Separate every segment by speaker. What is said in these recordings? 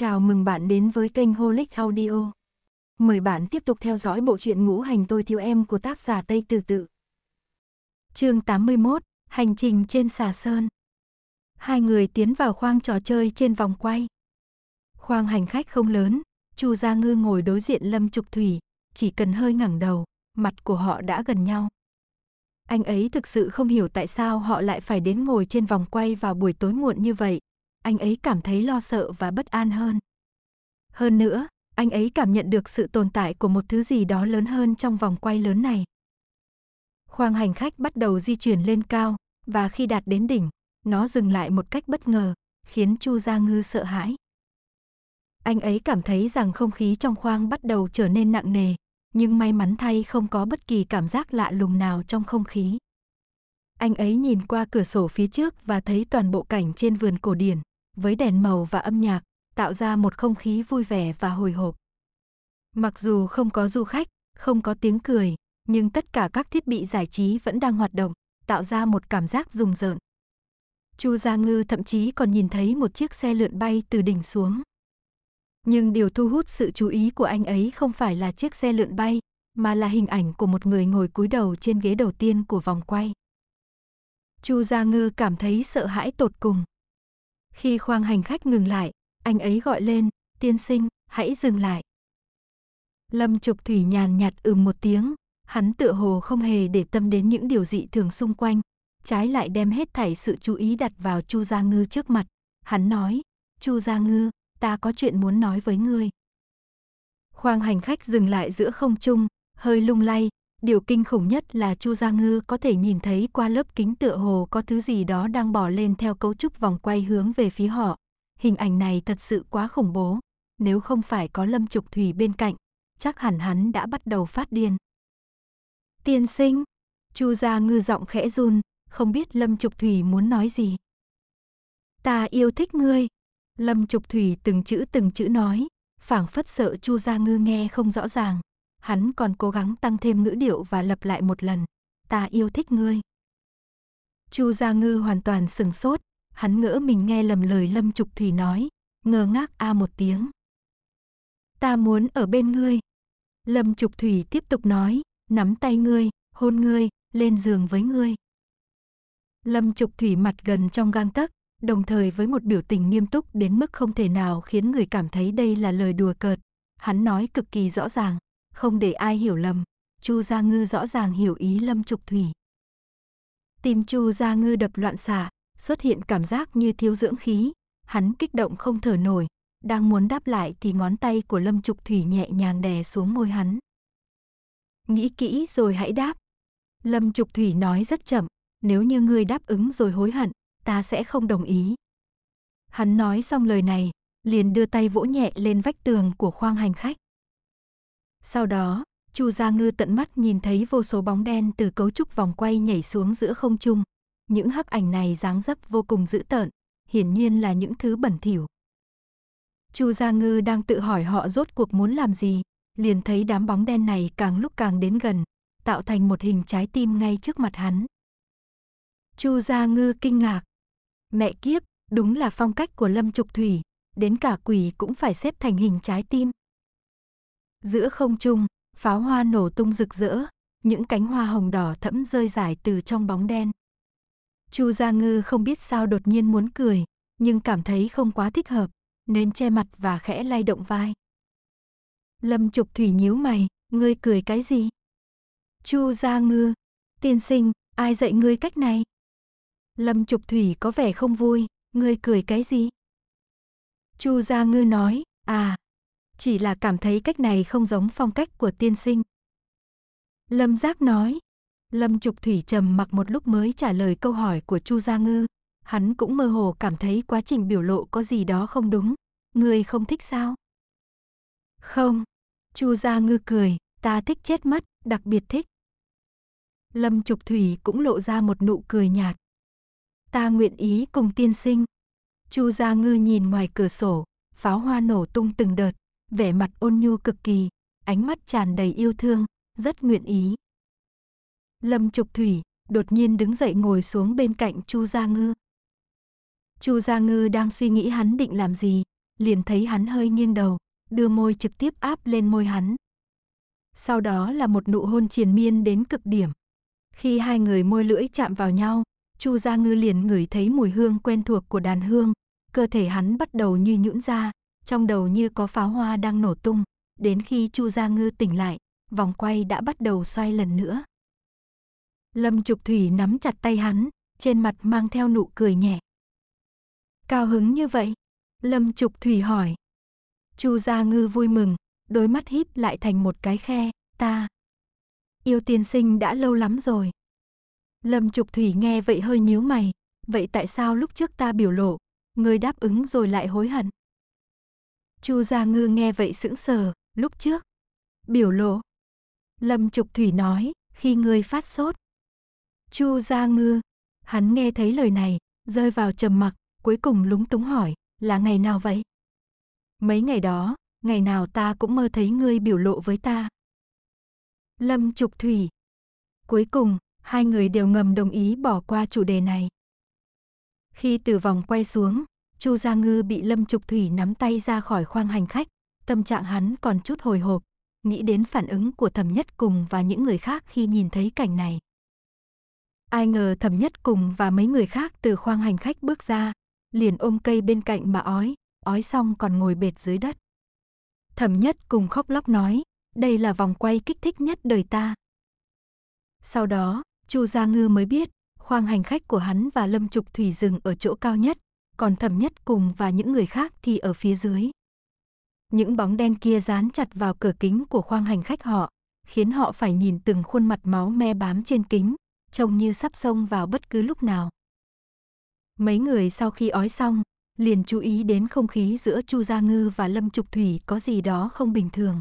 Speaker 1: Chào mừng bạn đến với kênh Holic Audio. Mời bạn tiếp tục theo dõi bộ truyện Ngũ Hành Tôi Thiếu Em của tác giả Tây Từ Tự. chương 81, Hành trình trên xà sơn. Hai người tiến vào khoang trò chơi trên vòng quay. Khoang hành khách không lớn, Chu Gia Ngư ngồi đối diện Lâm Trục Thủy, chỉ cần hơi ngẩng đầu, mặt của họ đã gần nhau. Anh ấy thực sự không hiểu tại sao họ lại phải đến ngồi trên vòng quay vào buổi tối muộn như vậy, anh ấy cảm thấy lo sợ và bất an hơn. Hơn nữa, anh ấy cảm nhận được sự tồn tại của một thứ gì đó lớn hơn trong vòng quay lớn này. Khoang hành khách bắt đầu di chuyển lên cao, và khi đạt đến đỉnh, nó dừng lại một cách bất ngờ, khiến Chu Gia Ngư sợ hãi. Anh ấy cảm thấy rằng không khí trong khoang bắt đầu trở nên nặng nề, nhưng may mắn thay không có bất kỳ cảm giác lạ lùng nào trong không khí. Anh ấy nhìn qua cửa sổ phía trước và thấy toàn bộ cảnh trên vườn cổ điển, với đèn màu và âm nhạc, tạo ra một không khí vui vẻ và hồi hộp. Mặc dù không có du khách, không có tiếng cười, nhưng tất cả các thiết bị giải trí vẫn đang hoạt động, tạo ra một cảm giác rùng rợn. Chu Gia Ngư thậm chí còn nhìn thấy một chiếc xe lượn bay từ đỉnh xuống. Nhưng điều thu hút sự chú ý của anh ấy không phải là chiếc xe lượn bay, mà là hình ảnh của một người ngồi cúi đầu trên ghế đầu tiên của vòng quay. Chu Gia Ngư cảm thấy sợ hãi tột cùng. Khi khoang hành khách ngừng lại, anh ấy gọi lên, tiên sinh, hãy dừng lại. Lâm Trục Thủy nhàn nhạt ừm một tiếng, hắn tựa hồ không hề để tâm đến những điều dị thường xung quanh, trái lại đem hết thảy sự chú ý đặt vào Chu Gia Ngư trước mặt. Hắn nói, Chu Gia Ngư, ta có chuyện muốn nói với ngươi. Khoang hành khách dừng lại giữa không trung, hơi lung lay, điều kinh khủng nhất là Chu Gia Ngư có thể nhìn thấy qua lớp kính tựa hồ có thứ gì đó đang bò lên theo cấu trúc vòng quay hướng về phía họ. Hình ảnh này thật sự quá khủng bố, nếu không phải có Lâm Trục Thủy bên cạnh, chắc hẳn hắn đã bắt đầu phát điên. Tiên sinh, Chu Gia Ngư giọng khẽ run, không biết Lâm Trục Thủy muốn nói gì. Ta yêu thích ngươi. Lâm Trục Thủy từng chữ từng chữ nói, phảng phất sợ Chu Gia Ngư nghe không rõ ràng hắn còn cố gắng tăng thêm ngữ điệu và lặp lại một lần, ta yêu thích ngươi. Chu Gia Ngư hoàn toàn sừng sốt, hắn ngỡ mình nghe lầm lời Lâm Trục Thủy nói, ngơ ngác a một tiếng. Ta muốn ở bên ngươi. Lâm Trục Thủy tiếp tục nói, nắm tay ngươi, hôn ngươi, lên giường với ngươi. Lâm Trục Thủy mặt gần trong gang tấc, đồng thời với một biểu tình nghiêm túc đến mức không thể nào khiến người cảm thấy đây là lời đùa cợt. Hắn nói cực kỳ rõ ràng, không để ai hiểu lầm, Chu Gia Ngư rõ ràng hiểu ý Lâm Trục Thủy. Tim Chu Gia Ngư đập loạn xạ, xuất hiện cảm giác như thiếu dưỡng khí, hắn kích động không thở nổi, đang muốn đáp lại thì ngón tay của Lâm Trục Thủy nhẹ nhàng đè xuống môi hắn. Nghĩ kỹ rồi hãy đáp. Lâm Trục Thủy nói rất chậm, nếu như ngươi đáp ứng rồi hối hận, ta sẽ không đồng ý. Hắn nói xong lời này, liền đưa tay vỗ nhẹ lên vách tường của khoang hành khách. Sau đó, Chu Gia Ngư tận mắt nhìn thấy vô số bóng đen từ cấu trúc vòng quay nhảy xuống giữa không trung. Những hắc ảnh này dáng dấp vô cùng dữ tợn, hiển nhiên là những thứ bẩn thỉu. Chu Gia Ngư đang tự hỏi họ rốt cuộc muốn làm gì, liền thấy đám bóng đen này càng lúc càng đến gần, tạo thành một hình trái tim ngay trước mặt hắn. Chu Gia Ngư kinh ngạc. Mẹ kiếp, đúng là phong cách của Lâm Trục Thủy, đến cả quỷ cũng phải xếp thành hình trái tim. Giữa không trung, pháo hoa nổ tung rực rỡ, những cánh hoa hồng đỏ thẫm rơi rải từ trong bóng đen. Chu Gia Ngư không biết sao đột nhiên muốn cười, nhưng cảm thấy không quá thích hợp, nên che mặt và khẽ lay động vai. Lâm Trục Thủy nhíu mày, ngươi cười cái gì? Chu Gia Ngư, tiên sinh, ai dạy ngươi cách này? Lâm Trục Thủy có vẻ không vui, ngươi cười cái gì? Chu Gia Ngư nói, à, chỉ là cảm thấy cách này không giống phong cách của tiên sinh. Lâm Giác nói, Lâm Trục Thủy trầm mặc một lúc mới trả lời câu hỏi của Chu Gia Ngư, hắn cũng mơ hồ cảm thấy quá trình biểu lộ có gì đó không đúng, người không thích sao? Không, Chu Gia Ngư cười, ta thích chết mất, đặc biệt thích. Lâm Trục Thủy cũng lộ ra một nụ cười nhạt. Ta nguyện ý cùng tiên sinh. Chu Gia Ngư nhìn ngoài cửa sổ, pháo hoa nổ tung từng đợt, vẻ mặt ôn nhu cực kỳ, ánh mắt tràn đầy yêu thương, rất nguyện ý. Lâm Trục Thủy đột nhiên đứng dậy ngồi xuống bên cạnh Chu Gia Ngư. Chu Gia Ngư đang suy nghĩ hắn định làm gì, liền thấy hắn hơi nghiêng đầu, đưa môi trực tiếp áp lên môi hắn. Sau đó là một nụ hôn triền miên đến cực điểm. Khi hai người môi lưỡi chạm vào nhau, Chu Gia Ngư liền ngửi thấy mùi hương quen thuộc của đàn hương, cơ thể hắn bắt đầu như nhũn ra, trong đầu như có pháo hoa đang nổ tung, đến khi Chu Gia Ngư tỉnh lại, vòng quay đã bắt đầu xoay lần nữa. Lâm Trục Thủy nắm chặt tay hắn, trên mặt mang theo nụ cười nhẹ. Cao hứng như vậy? Lâm Trục Thủy hỏi. Chu Gia Ngư vui mừng, đôi mắt híp lại thành một cái khe, ta. Yêu tiên sinh đã lâu lắm rồi. Lâm Trục Thủy nghe vậy hơi nhíu mày, vậy tại sao lúc trước ta biểu lộ, người đáp ứng rồi lại hối hận? Chu Gia Ngư nghe vậy sững sờ, lúc trước. Biểu lộ. Lâm Trục Thủy nói, khi người phát sốt. Chu Gia Ngư, hắn nghe thấy lời này, rơi vào trầm mặc, cuối cùng lúng túng hỏi, là ngày nào vậy? Mấy ngày đó, ngày nào ta cũng mơ thấy ngươi biểu lộ với ta. Lâm Trục Thủy. Cuối cùng, hai người đều ngầm đồng ý bỏ qua chủ đề này. Khi từ vòng quay xuống, Chu Gia Ngư bị Lâm Trục Thủy nắm tay ra khỏi khoang hành khách, tâm trạng hắn còn chút hồi hộp, nghĩ đến phản ứng của Thẩm Nhất Cùng và những người khác khi nhìn thấy cảnh này. Ai ngờ Thẩm Nhất Cùng và mấy người khác từ khoang hành khách bước ra, liền ôm cây bên cạnh mà ói, ói xong còn ngồi bệt dưới đất. Thẩm Nhất Cùng khóc lóc nói, đây là vòng quay kích thích nhất đời ta. Sau đó, Chu Gia Ngư mới biết, khoang hành khách của hắn và Lâm Trục Thủy dừng ở chỗ cao nhất, còn Thẩm Nhất Cùng và những người khác thì ở phía dưới. Những bóng đen kia dán chặt vào cửa kính của khoang hành khách họ, khiến họ phải nhìn từng khuôn mặt máu me bám trên kính, trông như sắp xông vào bất cứ lúc nào. Mấy người sau khi ói xong, liền chú ý đến không khí giữa Chu Gia Ngư và Lâm Trục Thủy có gì đó không bình thường.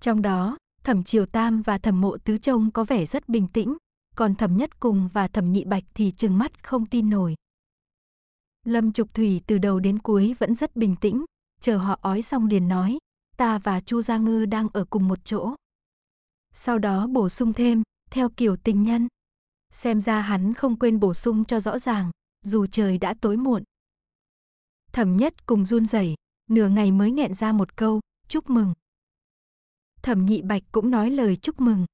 Speaker 1: Trong đó, Thẩm Triều Tam và Thẩm Mộ Tứ Trông có vẻ rất bình tĩnh, còn Thẩm Nhất Cùng và Thẩm Nhị Bạch thì trừng mắt không tin nổi. Lâm Trục Thủy từ đầu đến cuối vẫn rất bình tĩnh, chờ họ ói xong liền nói, ta và Chu Gia Ngư đang ở cùng một chỗ. Sau đó bổ sung thêm, theo kiểu tình nhân. Xem ra hắn không quên bổ sung cho rõ ràng, dù trời đã tối muộn. Thẩm nhất cùng run rẩy, nửa ngày mới nghẹn ra một câu, chúc mừng. Thẩm nhị bạch cũng nói lời chúc mừng.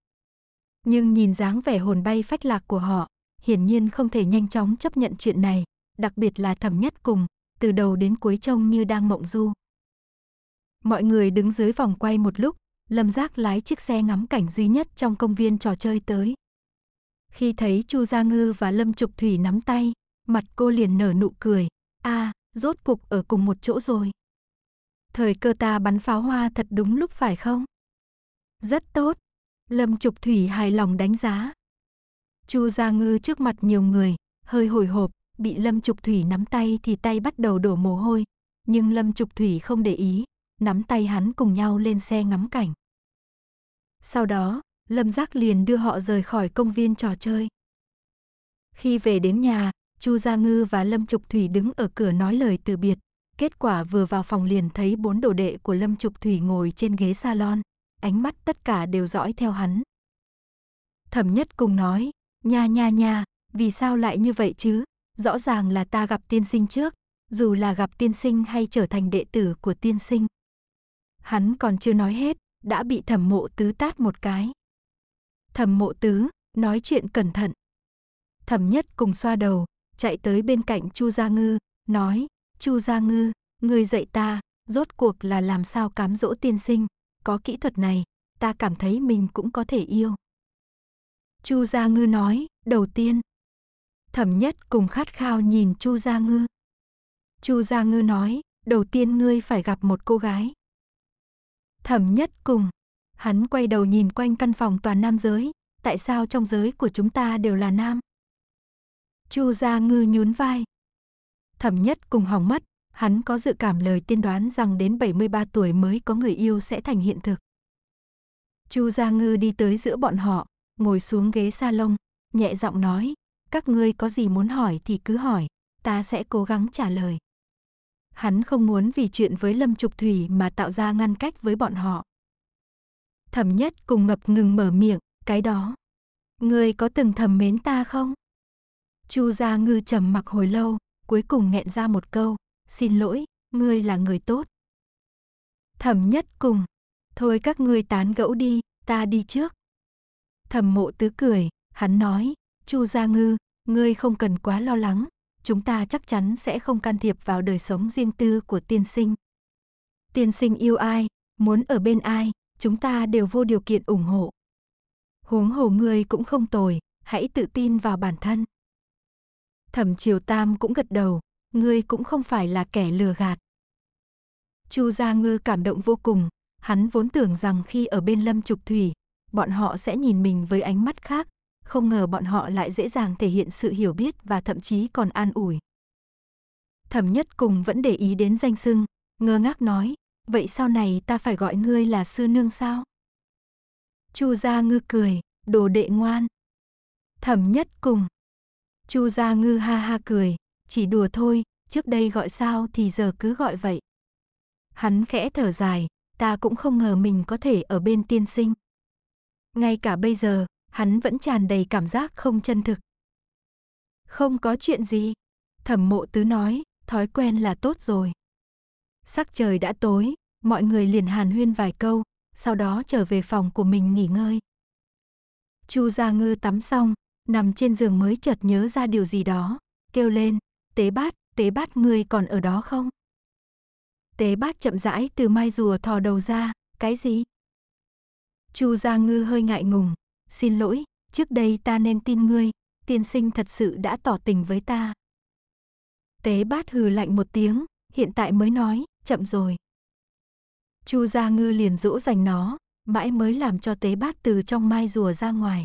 Speaker 1: Nhưng nhìn dáng vẻ hồn bay phách lạc của họ, hiển nhiên không thể nhanh chóng chấp nhận chuyện này, đặc biệt là thẩm nhất cùng, từ đầu đến cuối trông như đang mộng du. Mọi người đứng dưới vòng quay một lúc, Lâm Giác lái chiếc xe ngắm cảnh duy nhất trong công viên trò chơi tới. Khi thấy Chu Gia Ngư và Lâm Trục Thủy nắm tay, mặt cô liền nở nụ cười, a, à, rốt cục ở cùng một chỗ rồi. Thời cơ ta bắn pháo hoa thật đúng lúc phải không? Rất tốt. Lâm Trục Thủy hài lòng đánh giá. Chu Gia Ngư trước mặt nhiều người, hơi hồi hộp, bị Lâm Trục Thủy nắm tay thì tay bắt đầu đổ mồ hôi, nhưng Lâm Trục Thủy không để ý, nắm tay hắn cùng nhau lên xe ngắm cảnh. Sau đó, Lâm Giác liền đưa họ rời khỏi công viên trò chơi. Khi về đến nhà, Chu Gia Ngư và Lâm Trục Thủy đứng ở cửa nói lời từ biệt. Kết quả vừa vào phòng liền thấy bốn đồ đệ của Lâm Trục Thủy ngồi trên ghế salon, ánh mắt tất cả đều dõi theo hắn. Thẩm nhất cùng nói, nha nha nha, vì sao lại như vậy chứ, rõ ràng là ta gặp tiên sinh trước, dù là gặp tiên sinh hay trở thành đệ tử của tiên sinh. Hắn còn chưa nói hết, đã bị thẩm mộ tứ tát một cái. Thẩm mộ tứ, nói chuyện cẩn thận. Thẩm nhất cùng xoa đầu, chạy tới bên cạnh Chu Gia Ngư, nói, Chu Gia Ngư, người dạy ta, rốt cuộc là làm sao cám dỗ tiên sinh, có kỹ thuật này, ta cảm thấy mình cũng có thể yêu. Chu Gia Ngư nói, đầu tiên. Thẩm nhất cùng khát khao nhìn Chu Gia Ngư. Chu Gia Ngư nói, đầu tiên ngươi phải gặp một cô gái. Thẩm nhất cùng, hắn quay đầu nhìn quanh căn phòng toàn nam giới, tại sao trong giới của chúng ta đều là nam? Chu Gia Ngư nhún vai. Thẩm nhất cùng hỏng mất, hắn có dự cảm lời tiên đoán rằng đến 73 tuổi mới có người yêu sẽ thành hiện thực. Chu Gia Ngư đi tới giữa bọn họ, ngồi xuống ghế salon, nhẹ giọng nói, các ngươi có gì muốn hỏi thì cứ hỏi, ta sẽ cố gắng trả lời. Hắn không muốn vì chuyện với Lâm Trục Thủy mà tạo ra ngăn cách với bọn họ. Thẩm nhất cùng ngập ngừng mở miệng, cái đó. Ngươi có từng thầm mến ta không? Chu Gia Ngư trầm mặc hồi lâu, cuối cùng nghẹn ra một câu, xin lỗi, ngươi là người tốt. Thẩm nhất cùng, thôi các ngươi tán gẫu đi, ta đi trước. Thẩm mộ tứ cười, hắn nói, Chu Gia Ngư, ngươi không cần quá lo lắng, chúng ta chắc chắn sẽ không can thiệp vào đời sống riêng tư của tiên sinh. Tiên sinh yêu ai, muốn ở bên ai, chúng ta đều vô điều kiện ủng hộ. Huống hồ ngươi cũng không tồi, hãy tự tin vào bản thân. Thẩm Triều Tam cũng gật đầu, ngươi cũng không phải là kẻ lừa gạt. Chu Gia Ngư cảm động vô cùng, hắn vốn tưởng rằng khi ở bên Lâm Trục Thủy, bọn họ sẽ nhìn mình với ánh mắt khác, không ngờ bọn họ lại dễ dàng thể hiện sự hiểu biết và thậm chí còn an ủi. Thẩm Nhất Cùng vẫn để ý đến danh xưng, ngơ ngác nói, vậy sau này ta phải gọi ngươi là sư nương sao? Chu Gia Ngư cười, đồ đệ ngoan. Thẩm Nhất Cùng. Chu Gia Ngư ha ha cười, chỉ đùa thôi, trước đây gọi sao thì giờ cứ gọi vậy. Hắn khẽ thở dài, ta cũng không ngờ mình có thể ở bên tiên sinh. Ngay cả bây giờ, hắn vẫn tràn đầy cảm giác không chân thực. Không có chuyện gì, thẩm mộ tứ nói, thói quen là tốt rồi. Sắc trời đã tối, mọi người liền hàn huyên vài câu, sau đó trở về phòng của mình nghỉ ngơi. Chu Gia Ngư tắm xong, nằm trên giường mới chợt nhớ ra điều gì đó, kêu lên, tế bát, tế bát ngươi còn ở đó không? Tế bát chậm rãi từ mai rùa thò đầu ra, cái gì? Chu Gia Ngư hơi ngại ngùng, xin lỗi, trước đây ta nên tin ngươi, tiên sinh thật sự đã tỏ tình với ta. Tế bát hừ lạnh một tiếng, hiện tại mới nói, chậm rồi. Chu Gia Ngư liền dỗ dành nó, mãi mới làm cho tế bát từ trong mai rùa ra ngoài.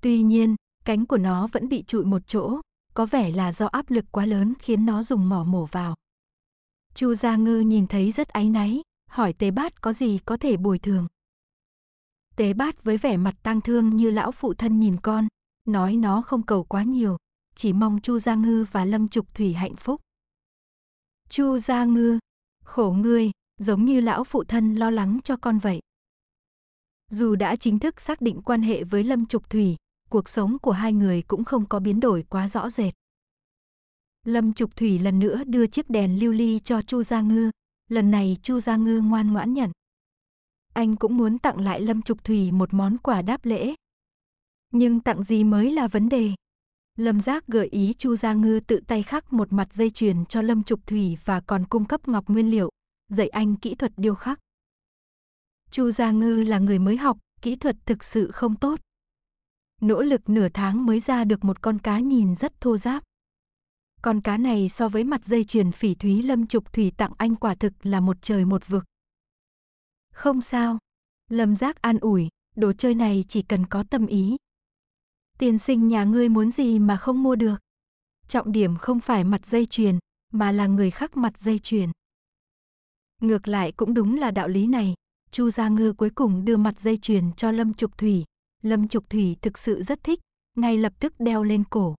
Speaker 1: Tuy nhiên, cánh của nó vẫn bị trụi một chỗ, có vẻ là do áp lực quá lớn khiến nó dùng mỏ mổ vào. Chu Gia Ngư nhìn thấy rất áy náy, hỏi Tế Bát có gì có thể bồi thường. Tế Bát với vẻ mặt tang thương như lão phụ thân nhìn con, nói nó không cầu quá nhiều, chỉ mong Chu Gia Ngư và Lâm Trục Thủy hạnh phúc. Chu Gia Ngư, khổ ngươi, giống như lão phụ thân lo lắng cho con vậy. Dù đã chính thức xác định quan hệ với Lâm Trục Thủy, cuộc sống của hai người cũng không có biến đổi quá rõ rệt. Lâm Trục Thủy lần nữa đưa chiếc đèn lưu ly cho Chu Gia Ngư, lần này Chu Gia Ngư ngoan ngoãn nhận. Anh cũng muốn tặng lại Lâm Trục Thủy một món quà đáp lễ. Nhưng tặng gì mới là vấn đề. Lâm Giác gợi ý Chu Gia Ngư tự tay khắc một mặt dây chuyền cho Lâm Trục Thủy và còn cung cấp ngọc nguyên liệu, dạy anh kỹ thuật điêu khắc. Chu Gia Ngư là người mới học, kỹ thuật thực sự không tốt. Nỗ lực nửa tháng mới ra được một con cá nhìn rất thô ráp. Con cá này so với mặt dây chuyền phỉ thúy Lâm Trục Thủy tặng anh quả thực là một trời một vực. Không sao. Lâm Giác an ủi, đồ chơi này chỉ cần có tâm ý. Tiền sinh nhà ngươi muốn gì mà không mua được. Trọng điểm không phải mặt dây chuyền, mà là người khác mặt dây chuyền. Ngược lại cũng đúng là đạo lý này, Chu Gia Ngư cuối cùng đưa mặt dây chuyền cho Lâm Trục Thủy. Lâm Trục Thủy thực sự rất thích, ngay lập tức đeo lên cổ.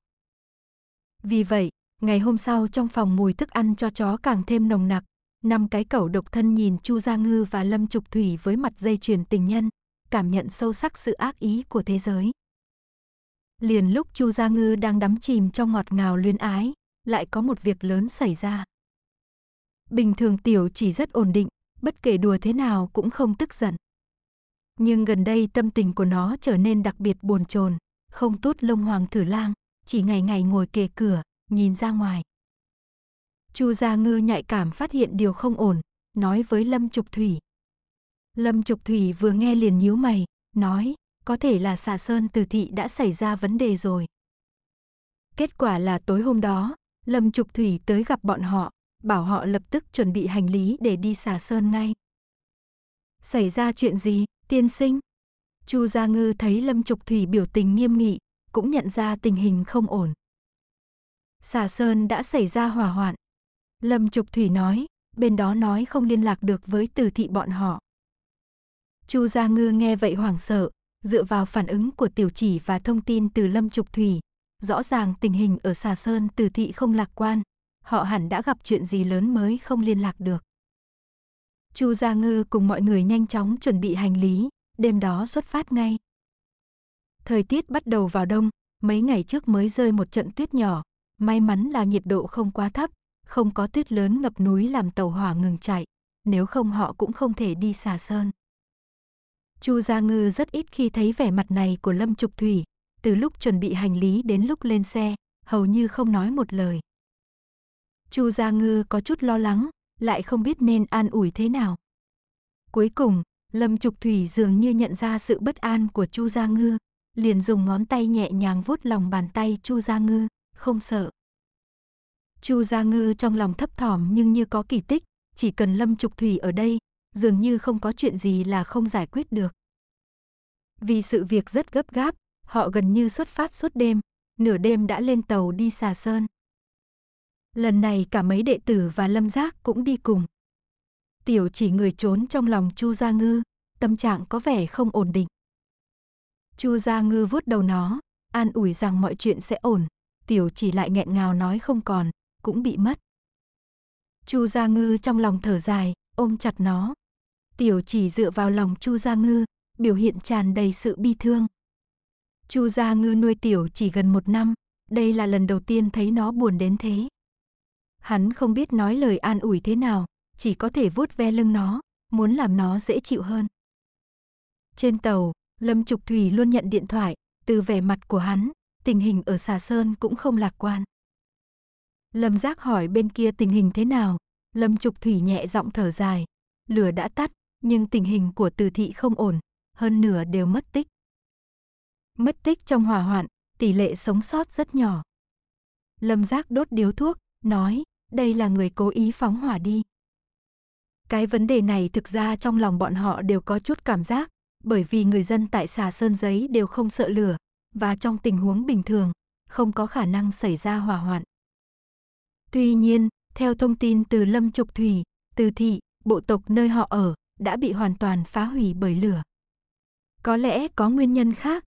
Speaker 1: Vì vậy, ngày hôm sau trong phòng mùi thức ăn cho chó càng thêm nồng nặc, năm cái cẩu độc thân nhìn Chu Gia Ngư và Lâm Trục Thủy với mặt dây chuyền tình nhân, cảm nhận sâu sắc sự ác ý của thế giới. Liền lúc Chu Gia Ngư đang đắm chìm trong ngọt ngào luyến ái, lại có một việc lớn xảy ra. Bình thường tiểu chỉ rất ổn định, bất kể đùa thế nào cũng không tức giận. Nhưng gần đây tâm tình của nó trở nên đặc biệt buồn chồn, không tốt lông hoàng thử lang, chỉ ngày ngày ngồi kề cửa, nhìn ra ngoài. Chu Gia Ngư nhạy cảm phát hiện điều không ổn, nói với Lâm Trục Thủy. Lâm Trục Thủy vừa nghe liền nhíu mày, nói, có thể là xà sơn từ thị đã xảy ra vấn đề rồi. Kết quả là tối hôm đó, Lâm Trục Thủy tới gặp bọn họ, bảo họ lập tức chuẩn bị hành lý để đi xà sơn ngay. Xảy ra chuyện gì, tiên sinh? Chu Gia Ngư thấy Lâm Trục Thủy biểu tình nghiêm nghị, cũng nhận ra tình hình không ổn. Xà Sơn đã xảy ra hỏa hoạn. Lâm Trục Thủy nói, bên đó nói không liên lạc được với từ thị bọn họ. Chu Gia Ngư nghe vậy hoảng sợ, dựa vào phản ứng của tiểu chỉ và thông tin từ Lâm Trục Thủy, rõ ràng tình hình ở Xà Sơn từ thị không lạc quan, họ hẳn đã gặp chuyện gì lớn mới không liên lạc được. Chu Gia Ngư cùng mọi người nhanh chóng chuẩn bị hành lý, đêm đó xuất phát ngay. Thời tiết bắt đầu vào đông, mấy ngày trước mới rơi một trận tuyết nhỏ, may mắn là nhiệt độ không quá thấp, không có tuyết lớn ngập núi làm tàu hỏa ngừng chạy, nếu không họ cũng không thể đi xà sơn. Chu Gia Ngư rất ít khi thấy vẻ mặt này của Lâm Trục Thủy, từ lúc chuẩn bị hành lý đến lúc lên xe, hầu như không nói một lời. Chu Gia Ngư có chút lo lắng, lại không biết nên an ủi thế nào. Cuối cùng, Lâm Trục Thủy dường như nhận ra sự bất an của Chu Gia Ngư, liền dùng ngón tay nhẹ nhàng vuốt lòng bàn tay Chu Gia Ngư, không sợ. Chu Gia Ngư trong lòng thấp thỏm nhưng như có kỳ tích, chỉ cần Lâm Trục Thủy ở đây, dường như không có chuyện gì là không giải quyết được. Vì sự việc rất gấp gáp, họ gần như xuất phát suốt đêm, nửa đêm đã lên tàu đi xà sơn. Lần này cả mấy đệ tử và Lâm Giác cũng đi cùng. Tiểu chỉ người trốn trong lòng Chu Gia Ngư, tâm trạng có vẻ không ổn định. Chu Gia Ngư vuốt đầu nó, an ủi rằng mọi chuyện sẽ ổn, tiểu chỉ lại nghẹn ngào nói không còn, cũng bị mất. Chu Gia Ngư trong lòng thở dài, ôm chặt nó. Tiểu chỉ dựa vào lòng Chu Gia Ngư, biểu hiện tràn đầy sự bi thương. Chu Gia Ngư nuôi tiểu chỉ gần một năm, đây là lần đầu tiên thấy nó buồn đến thế. Hắn không biết nói lời an ủi thế nào, chỉ có thể vuốt ve lưng nó, muốn làm nó dễ chịu hơn. Trên tàu, Lâm Trục Thủy luôn nhận điện thoại, từ vẻ mặt của hắn, tình hình ở Xà Sơn cũng không lạc quan. Lâm Giác hỏi bên kia tình hình thế nào, Lâm Trục Thủy nhẹ giọng thở dài, lửa đã tắt, nhưng tình hình của Từ thị không ổn, hơn nửa đều mất tích. Mất tích trong hỏa hoạn, tỷ lệ sống sót rất nhỏ. Lâm Giác đốt điếu thuốc, nói, đây là người cố ý phóng hỏa đi. Cái vấn đề này thực ra trong lòng bọn họ đều có chút cảm giác, bởi vì người dân tại xà sơn giấy đều không sợ lửa, và trong tình huống bình thường, không có khả năng xảy ra hỏa hoạn. Tuy nhiên, theo thông tin từ Lâm Trục Thủy, từ thị, bộ tộc nơi họ ở, đã bị hoàn toàn phá hủy bởi lửa. Có lẽ có nguyên nhân khác.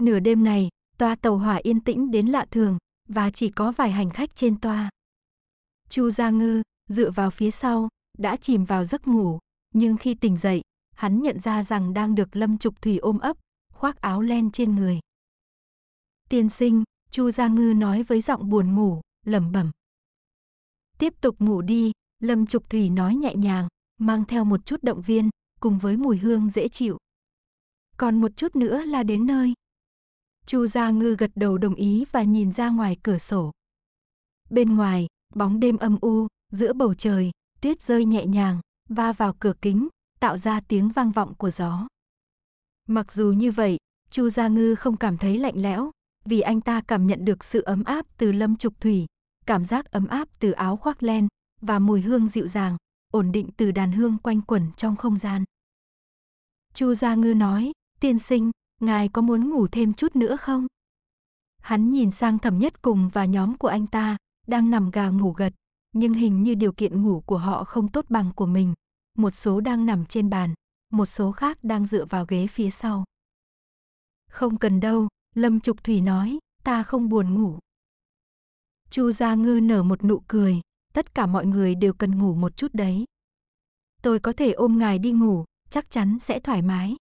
Speaker 1: Nửa đêm này, toa tàu hỏa yên tĩnh đến lạ thường, và chỉ có vài hành khách trên toa. Chu Gia Ngư, dựa vào phía sau, đã chìm vào giấc ngủ, nhưng khi tỉnh dậy, hắn nhận ra rằng đang được Lâm Trục Thủy ôm ấp, khoác áo len trên người. Tiên sinh, Chu Gia Ngư nói với giọng buồn ngủ, lẩm bẩm. Tiếp tục ngủ đi, Lâm Trục Thủy nói nhẹ nhàng, mang theo một chút động viên, cùng với mùi hương dễ chịu. Còn một chút nữa là đến nơi. Chu Gia Ngư gật đầu đồng ý và nhìn ra ngoài cửa sổ. Bên ngoài, bóng đêm âm u, giữa bầu trời, tuyết rơi nhẹ nhàng, va vào cửa kính, tạo ra tiếng vang vọng của gió. Mặc dù như vậy, Chu Gia Ngư không cảm thấy lạnh lẽo, vì anh ta cảm nhận được sự ấm áp từ Lâm Trục Thủy, cảm giác ấm áp từ áo khoác len và mùi hương dịu dàng, ổn định từ đàn hương quanh quẩn trong không gian. Chu Gia Ngư nói, tiên sinh, ngài có muốn ngủ thêm chút nữa không? Hắn nhìn sang thẩm nhất cùng và nhóm của anh ta, đang nằm gà ngủ gật, nhưng hình như điều kiện ngủ của họ không tốt bằng của mình. Một số đang nằm trên bàn, một số khác đang dựa vào ghế phía sau. Không cần đâu, Lâm Trục Thủy nói, ta không buồn ngủ. Chu Gia Ngư nở một nụ cười, tất cả mọi người đều cần ngủ một chút đấy. Tôi có thể ôm ngài đi ngủ, chắc chắn sẽ thoải mái.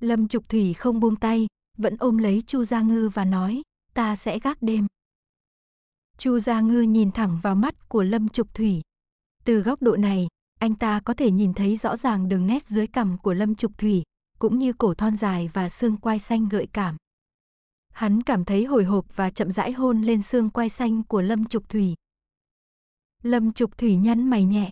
Speaker 1: Lâm Trục Thủy không buông tay, vẫn ôm lấy Chu Gia Ngư và nói, ta sẽ gác đêm. Chu Gia Ngư nhìn thẳng vào mắt của Lâm Trục Thủy. Từ góc độ này, anh ta có thể nhìn thấy rõ ràng đường nét dưới cằm của Lâm Trục Thủy, cũng như cổ thon dài và xương quai xanh gợi cảm. Hắn cảm thấy hồi hộp và chậm rãi hôn lên xương quai xanh của Lâm Trục Thủy. Lâm Trục Thủy nhăn mày nhẹ.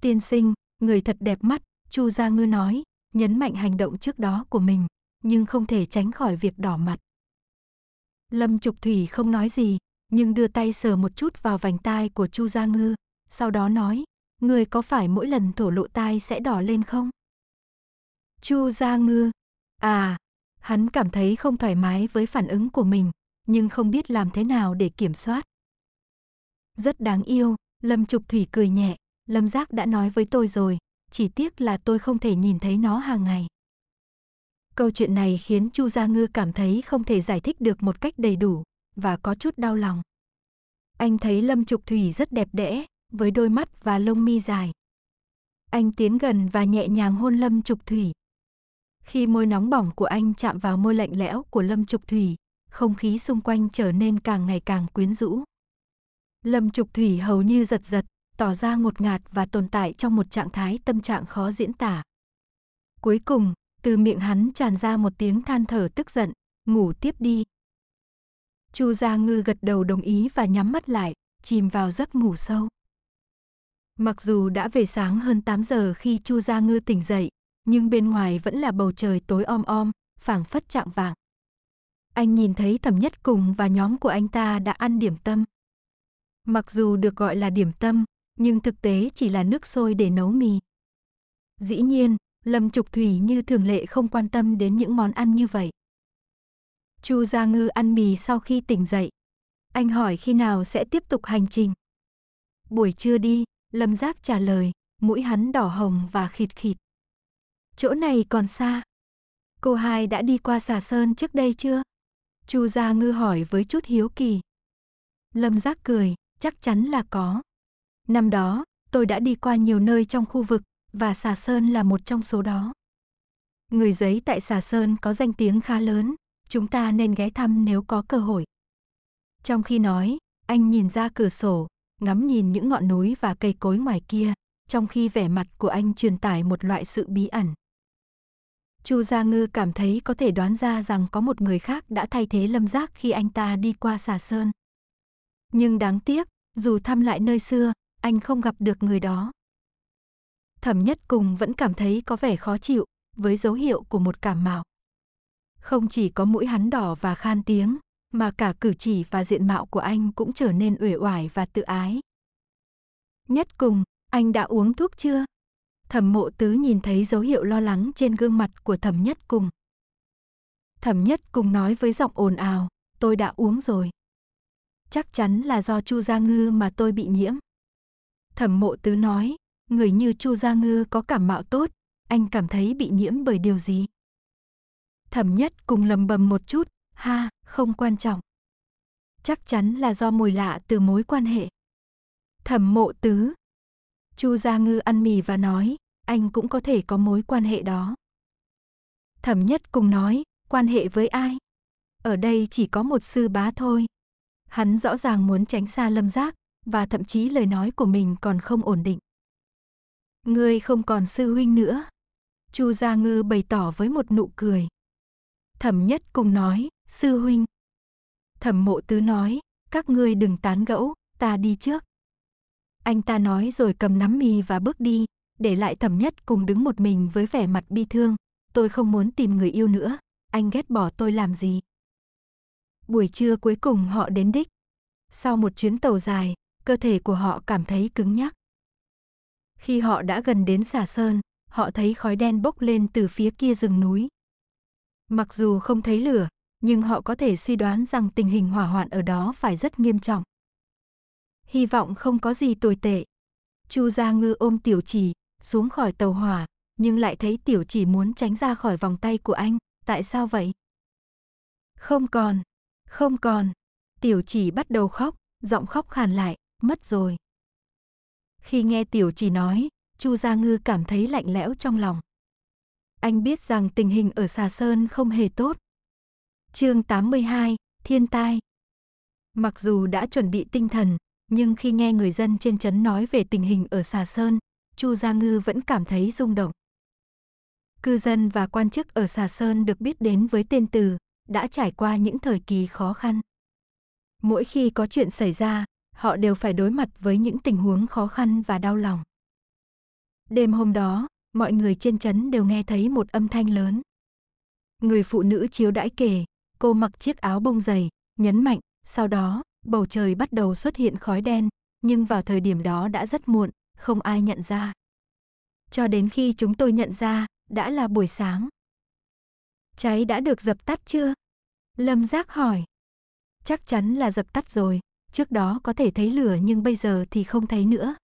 Speaker 1: Tiên sinh, người thật đẹp mắt, Chu Gia Ngư nói, nhấn mạnh hành động trước đó của mình, nhưng không thể tránh khỏi việc đỏ mặt. Lâm Trục Thủy không nói gì, nhưng đưa tay sờ một chút vào vành tai của Chu Gia Ngư, sau đó nói, người có phải mỗi lần thổ lộ tai sẽ đỏ lên không? Chu Gia Ngư, à, hắn cảm thấy không thoải mái với phản ứng của mình, nhưng không biết làm thế nào để kiểm soát. Rất đáng yêu, Lâm Trục Thủy cười nhẹ, Lâm Giác đã nói với tôi rồi, chỉ tiếc là tôi không thể nhìn thấy nó hàng ngày. Câu chuyện này khiến Chu Gia Ngư cảm thấy không thể giải thích được một cách đầy đủ, và có chút đau lòng. Anh thấy Lâm Trục Thủy rất đẹp đẽ, với đôi mắt và lông mi dài. Anh tiến gần và nhẹ nhàng hôn Lâm Trục Thủy. Khi môi nóng bỏng của anh chạm vào môi lạnh lẽo của Lâm Trục Thủy, không khí xung quanh trở nên càng ngày càng quyến rũ. Lâm Trục Thủy hầu như giật giật, tỏ ra ngột ngạt và tồn tại trong một trạng thái tâm trạng khó diễn tả. Cuối cùng, từ miệng hắn tràn ra một tiếng than thở tức giận, ngủ tiếp đi. Chu Gia Ngư gật đầu đồng ý và nhắm mắt lại, chìm vào giấc ngủ sâu. Mặc dù đã về sáng hơn 8 giờ khi Chu Gia Ngư tỉnh dậy, nhưng bên ngoài vẫn là bầu trời tối om om, phảng phất trạng vàng. Anh nhìn thấy Thẩm Nhất Cùng và nhóm của anh ta đã ăn điểm tâm. Mặc dù được gọi là điểm tâm, nhưng thực tế chỉ là nước sôi để nấu mì. Dĩ nhiên, Lâm Trục Thủy như thường lệ không quan tâm đến những món ăn như vậy. Chu Gia Ngư ăn mì sau khi tỉnh dậy. Anh hỏi khi nào sẽ tiếp tục hành trình. Buổi trưa đi, Lâm Giác trả lời, mũi hắn đỏ hồng và khịt khịt. Chỗ này còn xa. Cô hai đã đi qua xà sơn trước đây chưa? Chu Gia Ngư hỏi với chút hiếu kỳ. Lâm Giác cười, chắc chắn là có. Năm đó, tôi đã đi qua nhiều nơi trong khu vực, và xà sơn là một trong số đó. Người giấy tại xà sơn có danh tiếng khá lớn, chúng ta nên ghé thăm nếu có cơ hội. Trong khi nói, anh nhìn ra cửa sổ, ngắm nhìn những ngọn núi và cây cối ngoài kia, trong khi vẻ mặt của anh truyền tải một loại sự bí ẩn. Chu Gia Ngư cảm thấy có thể đoán ra rằng có một người khác đã thay thế Lâm Giác khi anh ta đi qua xà sơn. Nhưng đáng tiếc, dù thăm lại nơi xưa, anh không gặp được người đó. Thẩm Nhất Cùng vẫn cảm thấy có vẻ khó chịu, với dấu hiệu của một cảm mạo. Không chỉ có mũi hắn đỏ và khan tiếng, mà cả cử chỉ và diện mạo của anh cũng trở nên uể oải và tự ái. Nhất Cùng, anh đã uống thuốc chưa? Thẩm Mộ Tứ nhìn thấy dấu hiệu lo lắng trên gương mặt của Thẩm Nhất Cùng. Thẩm Nhất Cùng nói với giọng ồn ào, tôi đã uống rồi. Chắc chắn là do Chu Gia Ngư mà tôi bị nhiễm. Thẩm Mộ Tứ nói, người như Chu Gia Ngư có cảm mạo tốt, anh cảm thấy bị nhiễm bởi điều gì? Thẩm nhất cùng lầm bầm một chút, ha, không quan trọng. Chắc chắn là do mùi lạ từ mối quan hệ. Thẩm mộ tứ. Chu Gia Ngư ăn mì và nói, anh cũng có thể có mối quan hệ đó. Thẩm nhất cùng nói, quan hệ với ai? Ở đây chỉ có một sư bá thôi. Hắn rõ ràng muốn tránh xa lâm giác, và thậm chí lời nói của mình còn không ổn định. Ngươi không còn sư huynh nữa. Chu Gia Ngư bày tỏ với một nụ cười. Thẩm Nhất cùng nói, sư huynh. Thẩm Mộ Tứ nói, các ngươi đừng tán gẫu, ta đi trước. Anh ta nói rồi cầm nắm mì và bước đi, để lại Thẩm Nhất cùng đứng một mình với vẻ mặt bi thương. Tôi không muốn tìm người yêu nữa, anh ghét bỏ tôi làm gì. Buổi trưa cuối cùng họ đến đích. Sau một chuyến tàu dài, cơ thể của họ cảm thấy cứng nhắc. Khi họ đã gần đến xà sơn, họ thấy khói đen bốc lên từ phía kia rừng núi. Mặc dù không thấy lửa, nhưng họ có thể suy đoán rằng tình hình hỏa hoạn ở đó phải rất nghiêm trọng. Hy vọng không có gì tồi tệ. Chu Gia Ngư ôm Tiểu Chỉ xuống khỏi tàu hỏa, nhưng lại thấy Tiểu Chỉ muốn tránh ra khỏi vòng tay của anh, tại sao vậy? Không còn, không còn. Tiểu Chỉ bắt đầu khóc, giọng khóc khàn lại, mất rồi. Khi nghe Tiểu Chỉ nói, Chu Gia Ngư cảm thấy lạnh lẽo trong lòng. Anh biết rằng tình hình ở Xà Sơn không hề tốt. Chương 82, Thiên tai. Mặc dù đã chuẩn bị tinh thần, nhưng khi nghe người dân trên trấn nói về tình hình ở Xà Sơn, Chu Gia Ngư vẫn cảm thấy rung động. Cư dân và quan chức ở Xà Sơn được biết đến với tên từ, đã trải qua những thời kỳ khó khăn. Mỗi khi có chuyện xảy ra, họ đều phải đối mặt với những tình huống khó khăn và đau lòng. Đêm hôm đó, mọi người trên trấn đều nghe thấy một âm thanh lớn. Người phụ nữ chiếu đãi kể, cô mặc chiếc áo bông dày, nhấn mạnh, sau đó, bầu trời bắt đầu xuất hiện khói đen, nhưng vào thời điểm đó đã rất muộn, không ai nhận ra. Cho đến khi chúng tôi nhận ra, đã là buổi sáng. Cháy đã được dập tắt chưa? Lâm Giác hỏi. Chắc chắn là dập tắt rồi, trước đó có thể thấy lửa nhưng bây giờ thì không thấy nữa.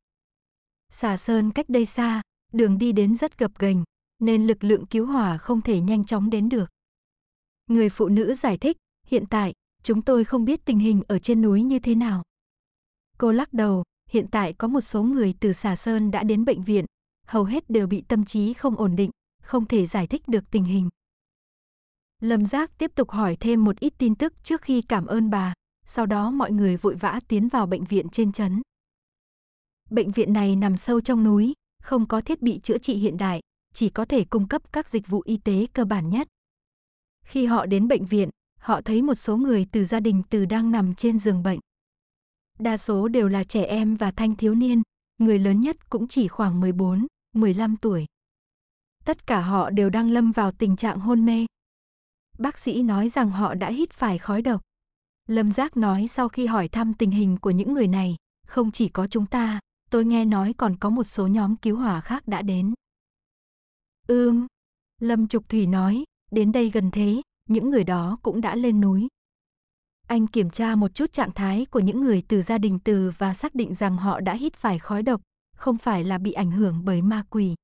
Speaker 1: Xà Sơn cách đây xa, đường đi đến rất gập ghềnh, nên lực lượng cứu hỏa không thể nhanh chóng đến được. Người phụ nữ giải thích, hiện tại, chúng tôi không biết tình hình ở trên núi như thế nào. Cô lắc đầu, hiện tại có một số người từ Xà Sơn đã đến bệnh viện, hầu hết đều bị tâm trí không ổn định, không thể giải thích được tình hình. Lâm Giác tiếp tục hỏi thêm một ít tin tức trước khi cảm ơn bà, sau đó mọi người vội vã tiến vào bệnh viện trên trấn. Bệnh viện này nằm sâu trong núi, không có thiết bị chữa trị hiện đại, chỉ có thể cung cấp các dịch vụ y tế cơ bản nhất. Khi họ đến bệnh viện, họ thấy một số người từ gia đình từ đang nằm trên giường bệnh. Đa số đều là trẻ em và thanh thiếu niên, người lớn nhất cũng chỉ khoảng 14, 15 tuổi. Tất cả họ đều đang lâm vào tình trạng hôn mê. Bác sĩ nói rằng họ đã hít phải khói độc. Lâm Giác nói sau khi hỏi thăm tình hình của những người này, không chỉ có chúng ta, tôi nghe nói còn có một số nhóm cứu hỏa khác đã đến. Ưm, Lâm Trục Thủy nói, đến đây gần thế, những người đó cũng đã lên núi. Anh kiểm tra một chút trạng thái của những người từ gia đình từ và xác định rằng họ đã hít phải khói độc, không phải là bị ảnh hưởng bởi ma quỷ.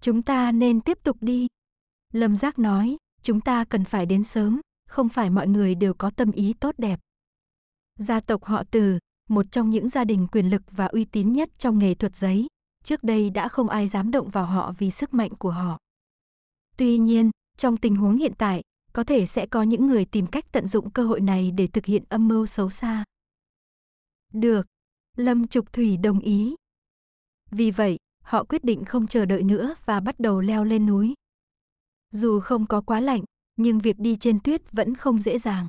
Speaker 1: Chúng ta nên tiếp tục đi. Lâm Giác nói, chúng ta cần phải đến sớm, không phải mọi người đều có tâm ý tốt đẹp. Gia tộc họ Từ, một trong những gia đình quyền lực và uy tín nhất trong nghề thuật giấy, trước đây đã không ai dám động vào họ vì sức mạnh của họ. Tuy nhiên, trong tình huống hiện tại, có thể sẽ có những người tìm cách tận dụng cơ hội này để thực hiện âm mưu xấu xa. Được, Lâm Trục Thủy đồng ý. Vì vậy, họ quyết định không chờ đợi nữa và bắt đầu leo lên núi. Dù không có quá lạnh, nhưng việc đi trên tuyết vẫn không dễ dàng.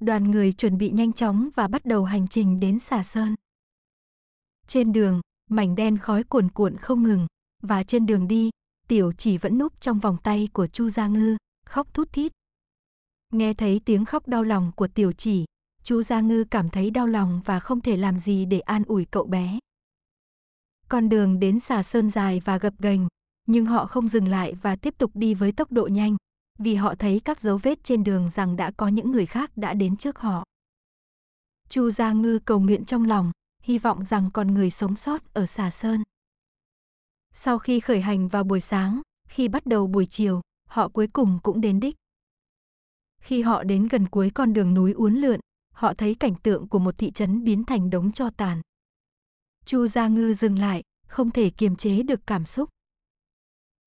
Speaker 1: Đoàn người chuẩn bị nhanh chóng và bắt đầu hành trình đến xà sơn. Trên đường, mảnh đen khói cuồn cuộn không ngừng, và trên đường đi, tiểu chỉ vẫn núp trong vòng tay của Chu Gia Ngư, khóc thút thít. Nghe thấy tiếng khóc đau lòng của tiểu chỉ, Chu Gia Ngư cảm thấy đau lòng và không thể làm gì để an ủi cậu bé. Con đường đến xà sơn dài và gập ghềnh, nhưng họ không dừng lại và tiếp tục đi với tốc độ nhanh, vì họ thấy các dấu vết trên đường rằng đã có những người khác đã đến trước họ. Chu Gia Ngư cầu nguyện trong lòng, hy vọng rằng còn người sống sót ở xà sơn. Sau khi khởi hành vào buổi sáng, khi bắt đầu buổi chiều, họ cuối cùng cũng đến đích. Khi họ đến gần cuối con đường núi uốn lượn, họ thấy cảnh tượng của một thị trấn biến thành đống cho tàn. Chu Gia Ngư dừng lại, không thể kiềm chế được cảm xúc.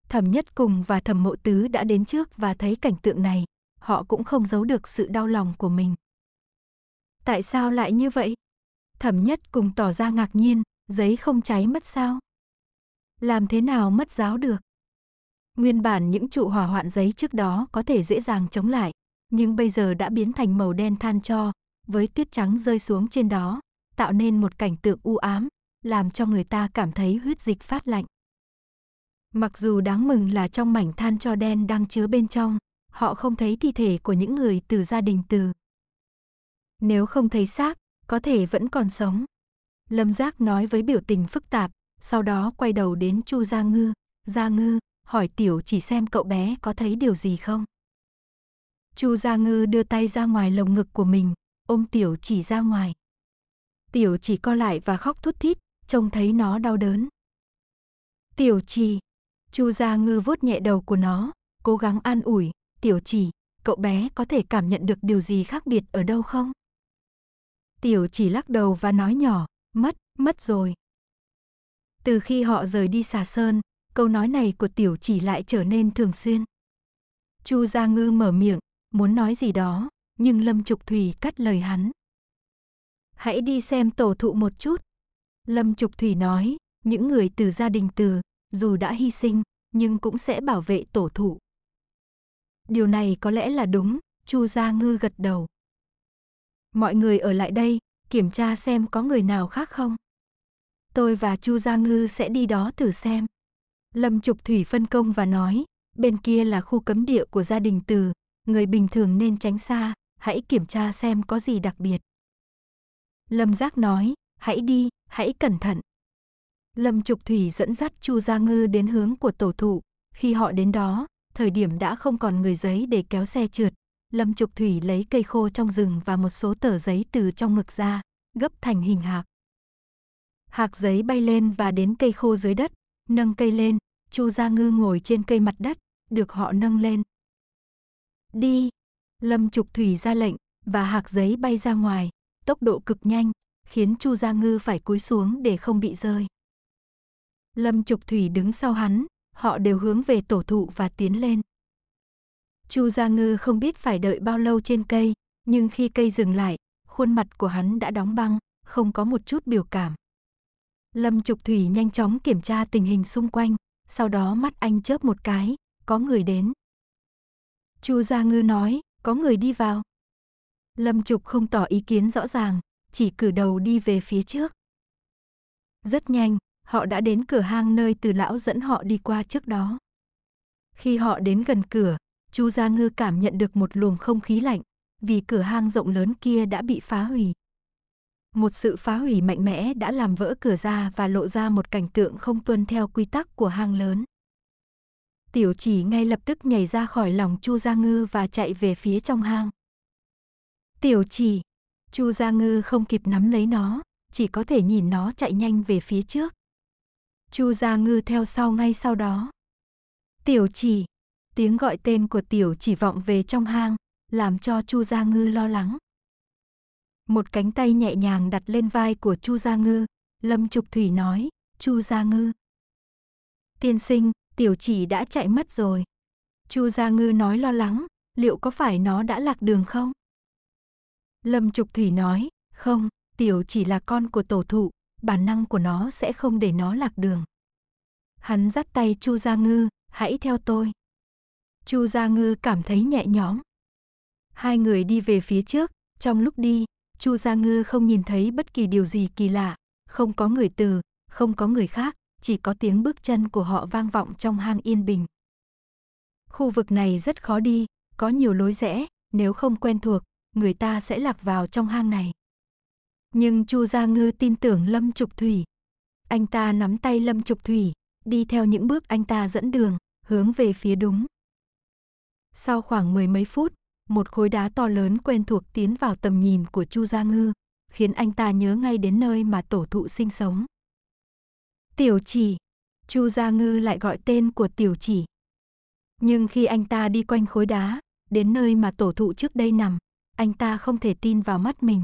Speaker 1: Thẩm Nhất Cùng và Thẩm Mộ Tứ đã đến trước và thấy cảnh tượng này, họ cũng không giấu được sự đau lòng của mình. Tại sao lại như vậy? Thẩm Nhất Cùng tỏ ra ngạc nhiên, giấy không cháy mất sao? Làm thế nào mất giáo được? Nguyên bản những trụ hỏa hoạn giấy trước đó có thể dễ dàng chống lại, nhưng bây giờ đã biến thành màu đen than cho, với tuyết trắng rơi xuống trên đó, tạo nên một cảnh tượng u ám, làm cho người ta cảm thấy huyết dịch phát lạnh. Mặc dù đáng mừng là trong mảnh than cho đen đang chứa bên trong, họ không thấy thi thể của những người từ gia đình từ. Nếu không thấy xác, có thể vẫn còn sống. Lâm Giác nói với biểu tình phức tạp, sau đó quay đầu đến Chu Gia Ngư, Gia Ngư, hỏi Tiểu chỉ xem cậu bé có thấy điều gì không. Chu Gia Ngư đưa tay ra ngoài lồng ngực của mình, ôm Tiểu chỉ ra ngoài. Tiểu chỉ co lại và khóc thút thít, trông thấy nó đau đớn. Tiểu chỉ, Chu Gia Ngư vuốt nhẹ đầu của nó, cố gắng an ủi, Tiểu chỉ, cậu bé có thể cảm nhận được điều gì khác biệt ở đâu không? Tiểu chỉ lắc đầu và nói nhỏ, mất, mất rồi. Từ khi họ rời đi xà sơn, câu nói này của tiểu chỉ lại trở nên thường xuyên. Chu Gia Ngư mở miệng, muốn nói gì đó, nhưng Lâm Trục Thủy cắt lời hắn. Hãy đi xem tổ thụ một chút. Lâm Trục Thủy nói, những người từ gia đình từ, dù đã hy sinh, nhưng cũng sẽ bảo vệ tổ thụ. Điều này có lẽ là đúng, Chu Gia Ngư gật đầu. Mọi người ở lại đây, kiểm tra xem có người nào khác không. Tôi và Chu Gia Ngư sẽ đi đó thử xem. Lâm Trục Thủy phân công và nói, bên kia là khu cấm địa của gia đình Từ, người bình thường nên tránh xa, hãy kiểm tra xem có gì đặc biệt. Lâm Giác nói, hãy đi, hãy cẩn thận. Lâm Trục Thủy dẫn dắt Chu Gia Ngư đến hướng của tổ thụ, khi họ đến đó, thời điểm đã không còn người giấy để kéo xe trượt. Lâm Trục Thủy lấy cây khô trong rừng và một số tờ giấy từ trong ngực ra, gấp thành hình hạc. Hạc giấy bay lên và đến cây khô dưới đất, nâng cây lên, Chu Gia Ngư ngồi trên cây mặt đất, được họ nâng lên. Đi! Lâm Trục Thủy ra lệnh, và hạc giấy bay ra ngoài, tốc độ cực nhanh, khiến Chu Gia Ngư phải cúi xuống để không bị rơi. Lâm Trục Thủy đứng sau hắn, họ đều hướng về tổ thụ và tiến lên. Chu Gia Ngư không biết phải đợi bao lâu trên cây, nhưng khi cây dừng lại, khuôn mặt của hắn đã đóng băng, không có một chút biểu cảm. Lâm Trục Thủy nhanh chóng kiểm tra tình hình xung quanh, sau đó mắt anh chớp một cái, có người đến. Chu Gia Ngư nói, có người đi vào. Lâm Trục không tỏ ý kiến rõ ràng, chỉ cử đầu đi về phía trước. Rất nhanh, họ đã đến cửa hang nơi từ lão dẫn họ đi qua trước đó. Khi họ đến gần cửa, Chu Gia Ngư cảm nhận được một luồng không khí lạnh, vì cửa hang rộng lớn kia đã bị phá hủy. Một sự phá hủy mạnh mẽ đã làm vỡ cửa ra và lộ ra một cảnh tượng không tuân theo quy tắc của hang lớn. Tiểu chỉ ngay lập tức nhảy ra khỏi lòng Chu Gia Ngư và chạy về phía trong hang. Tiểu chỉ, Chu Gia Ngư không kịp nắm lấy nó, chỉ có thể nhìn nó chạy nhanh về phía trước. Chu Gia Ngư theo sau ngay sau đó. Tiểu chỉ, tiếng gọi tên của tiểu chỉ vọng về trong hang, làm cho Chu Gia Ngư lo lắng. Một cánh tay nhẹ nhàng đặt lên vai của Chu Gia Ngư, Lâm Trục Thủy nói, Chu Gia Ngư. Tiên sinh, tiểu chỉ đã chạy mất rồi. Chu Gia Ngư nói lo lắng, liệu có phải nó đã lạc đường không? Lâm Trục Thủy nói, không, tiểu chỉ là con của tổ thụ, bản năng của nó sẽ không để nó lạc đường. Hắn dắt tay Chu Gia Ngư, hãy theo tôi. Chu Gia Ngư cảm thấy nhẹ nhõm. Hai người đi về phía trước, trong lúc đi, Chu Gia Ngư không nhìn thấy bất kỳ điều gì kỳ lạ, không có người từ, không có người khác, chỉ có tiếng bước chân của họ vang vọng trong hang yên bình. Khu vực này rất khó đi, có nhiều lối rẽ, nếu không quen thuộc, người ta sẽ lạc vào trong hang này. Nhưng Chu Gia Ngư tin tưởng Lâm Trục Thủy. Anh ta nắm tay Lâm Trục Thủy, đi theo những bước anh ta dẫn đường, hướng về phía đúng. Sau khoảng mười mấy phút, một khối đá to lớn quen thuộc tiến vào tầm nhìn của Chu Gia Ngư, khiến anh ta nhớ ngay đến nơi mà tổ thụ sinh sống. Tiểu chỉ, Chu Gia Ngư lại gọi tên của tiểu chỉ. Nhưng khi anh ta đi quanh khối đá, đến nơi mà tổ thụ trước đây nằm, anh ta không thể tin vào mắt mình.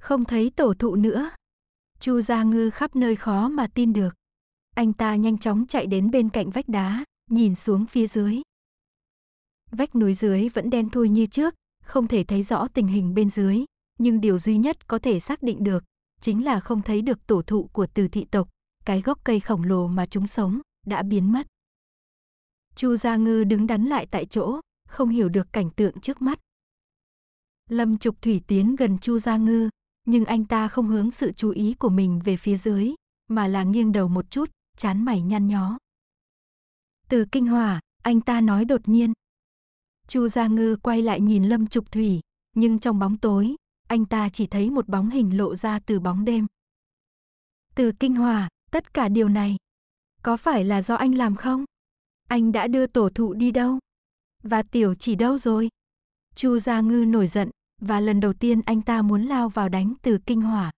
Speaker 1: Không thấy tổ thụ nữa. Chu Gia Ngư khắp nơi khó mà tin được. Anh ta nhanh chóng chạy đến bên cạnh vách đá, nhìn xuống phía dưới. Vách núi dưới vẫn đen thui như trước, không thể thấy rõ tình hình bên dưới, nhưng điều duy nhất có thể xác định được chính là không thấy được tổ thụ của Từ thị tộc, cái gốc cây khổng lồ mà chúng sống đã biến mất. Chu Gia Ngư đứng đắn lại tại chỗ, không hiểu được cảnh tượng trước mắt. Lâm Trục Thủy tiến gần Chu Gia Ngư, nhưng anh ta không hướng sự chú ý của mình về phía dưới, mà là nghiêng đầu một chút, chán mày nhăn nhó. Từ kinh hỏa, anh ta nói đột nhiên. Chu Gia Ngư quay lại nhìn Lâm Trục Thủy, nhưng trong bóng tối, anh ta chỉ thấy một bóng hình lộ ra từ bóng đêm. Từ kinh Hòa, tất cả điều này, có phải là do anh làm không? Anh đã đưa tổ thụ đi đâu? Và tiểu chỉ đâu rồi? Chu Gia Ngư nổi giận, và lần đầu tiên anh ta muốn lao vào đánh từ kinh hỏa.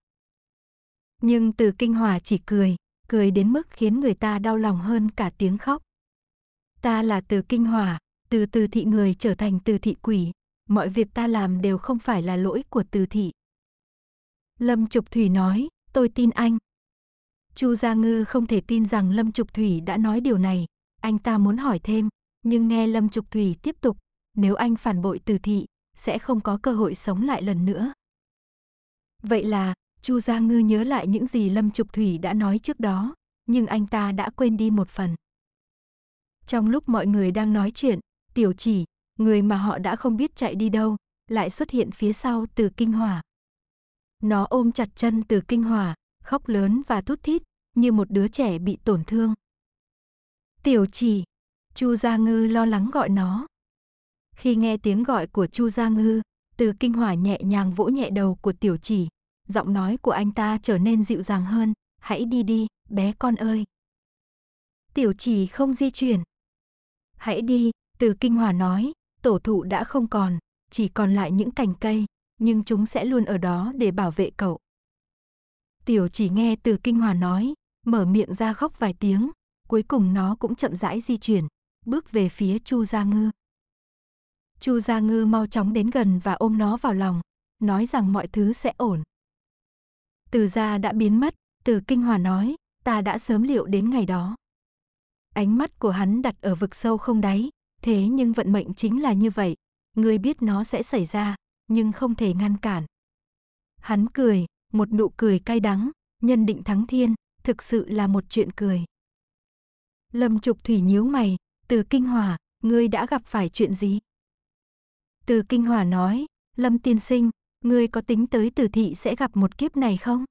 Speaker 1: Nhưng từ kinh hỏa chỉ cười, cười đến mức khiến người ta đau lòng hơn cả tiếng khóc. Ta là từ kinh hỏa, từ từ thị người trở thành từ thị quỷ, mọi việc ta làm đều không phải là lỗi của từ thị. Lâm Trục Thủy nói, tôi tin anh. Chu Gia Ngư không thể tin rằng Lâm Trục Thủy đã nói điều này, anh ta muốn hỏi thêm, nhưng nghe Lâm Trục Thủy tiếp tục, nếu anh phản bội từ thị, sẽ không có cơ hội sống lại lần nữa. Vậy là, Chu Gia Ngư nhớ lại những gì Lâm Trục Thủy đã nói trước đó, nhưng anh ta đã quên đi một phần. Trong lúc mọi người đang nói chuyện, Tiểu Chỉ, người mà họ đã không biết chạy đi đâu, lại xuất hiện phía sau từ kinh hỏa. Nó ôm chặt chân từ kinh hỏa, khóc lớn và thút thít, như một đứa trẻ bị tổn thương. Tiểu Chỉ, Chu Gia Ngư lo lắng gọi nó. Khi nghe tiếng gọi của Chu Gia Ngư, từ kinh hỏa nhẹ nhàng vỗ nhẹ đầu của Tiểu Chỉ, giọng nói của anh ta trở nên dịu dàng hơn, hãy đi đi, bé con ơi. Tiểu chỉ không di chuyển. Hãy đi, từ kinh hòa nói, tổ thụ đã không còn, chỉ còn lại những cành cây, nhưng chúng sẽ luôn ở đó để bảo vệ cậu. Tiểu chỉ nghe từ kinh hòa nói, mở miệng ra khóc vài tiếng, cuối cùng nó cũng chậm rãi di chuyển, bước về phía Chu Gia Ngư. Chu Gia Ngư mau chóng đến gần và ôm nó vào lòng, nói rằng mọi thứ sẽ ổn. Từ gia đã biến mất, từ kinh hòa nói, ta đã sớm liệu đến ngày đó. Ánh mắt của hắn đặt ở vực sâu không đáy, thế nhưng vận mệnh chính là như vậy, người biết nó sẽ xảy ra, nhưng không thể ngăn cản. Hắn cười, một nụ cười cay đắng, nhân định thắng thiên, thực sự là một chuyện cười. Lâm Trục Thủy nhíu mày, từ kinh hòa, ngươi đã gặp phải chuyện gì? Từ kinh hòa nói, Lâm tiên sinh, ngươi có tính tới tử thị sẽ gặp một kiếp này không?